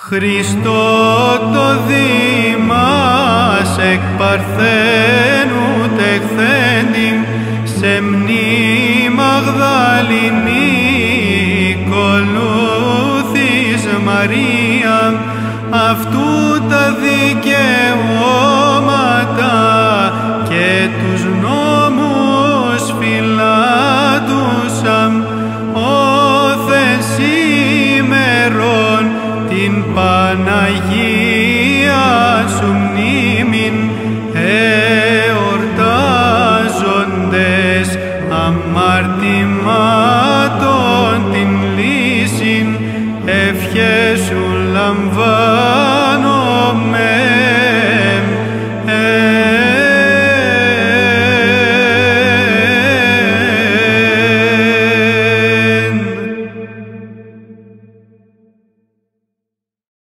Χριστό το Δήμας εκ Παρθένου τεχθέντην σε μνήμα Γδαλινή κολούθης Μαρία. Αυτού τα Παναγία σου μνήμην εορτάζοντες αμαρτημάτων την λύσιν ευχές σου λαμβάνει